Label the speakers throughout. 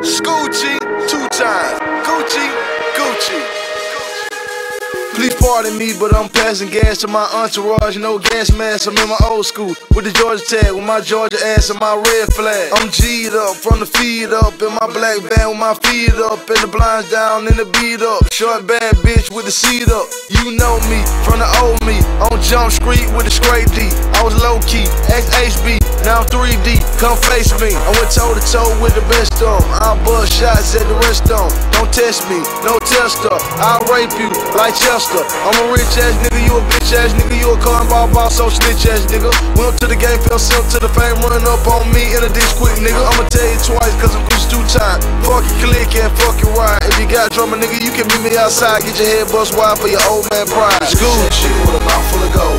Speaker 1: Scoochie, two times. Gucci, Gucci. Please pardon me, but I'm passing gas to my entourage. No gas mask, I'm in my old school. With the Georgia tag, with my Georgia ass and my red flag. I'm G'd up, from the feet up, in my black van with my feet up, and the blinds down and the beat up. Short bad bitch with the seat up. You know me, from the old me. On Jump Street with the scrape D. I was low key, XHB, now I'm 3D. Come face me. I went toe to toe with the best of them. I bust shots at the rest of them. Don't test me, no tester. I'll rape you like Chester. I'm a rich ass nigga, you a bitch ass nigga, you a cornball ball, so snitch ass nigga. Went to the game, fell silk to the fame, running up on me in a ditch quick nigga. I'ma tell you twice, cause I'm goose two time. Fuck your clique and fuck your ride. If you got drummer nigga, you can meet me outside, get your head bust wide for your old man pride. School shit with a mouth full of gold.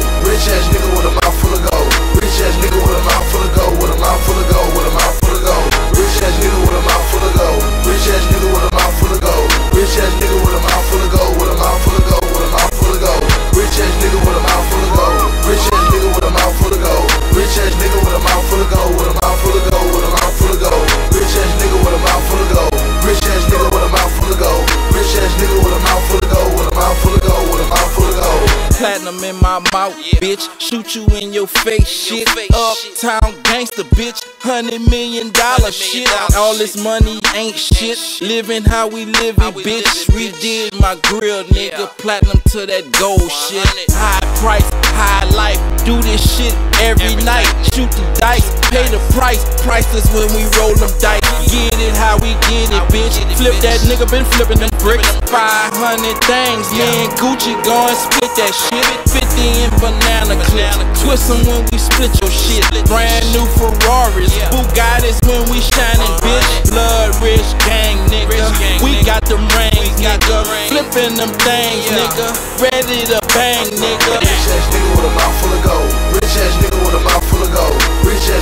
Speaker 2: My mouth, bitch. Shoot you in your face, shit. Uptown gangster, bitch. Hundred million dollar shit. All this money ain't shit. Living how we live it, bitch. Redid my grill, nigga. Platinum to that gold shit. High price, high life. Do this shit every night. Shoot the dice, pay the price. Priceless when we roll them dice. Get it how we get it, bitch. Flip that nigga, been flipping them bricks. 500 things, me and Gucci gon' split that shit. 50 in banana clips. Twist them when we split your shit. Brand new Ferraris. Bugattis when we shining, bitch. Blood rich gang, nigga. We got them rings, nigga. Flipping them things, nigga. Ready to bang, nigga.
Speaker 1: Rich ass nigga with a mouth full of gold. Rich ass nigga with a mouth full of gold. Rich ass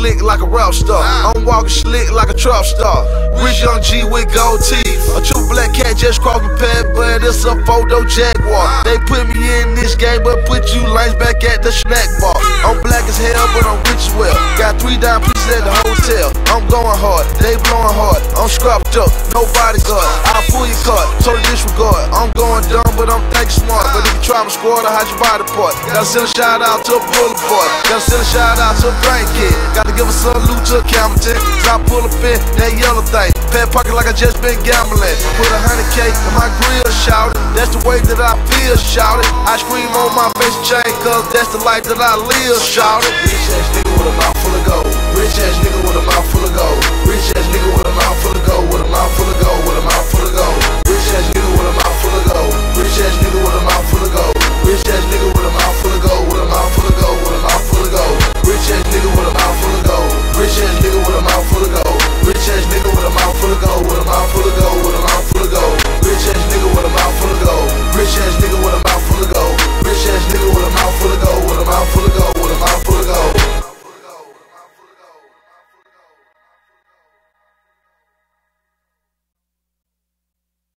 Speaker 1: slick like a rap star. Ah. I'm walking slick like a trap star. Rich young G with gold teeth. A true black cat just crossed my path, but it's a photo jaguar. Ah. They put me in this game, but put you lanes back at the snack bar. Mm. I'm black as hell, but I'm rich as well. Mm. Got three dime pieces at the hotel. I'm going hard, they blowing hard. I'm scrapped up, no bodyguard. I'll pull your card, total disregard. I'm going dumb, but I'm thinking smart. But if you try my squad, I'll hide your body part. Gotta send a shout out to a boulevard. Gotta send a shout out to a bank kid. Gotta give a salute to a Campbellton. Stop pull up in that yellow thing. Pet pocket like I just been gambling. Put a hundred K in my grill, shout it. That's the way that I feel, shout it. I scream on my face chain, cause that's the life that I live, shout it. Rich ass nigga with a mouth full of gold. Rich ass nigga with a mouth full of gold. Rich ass nigga with a mouth full of gold. With a mouth full of gold. With a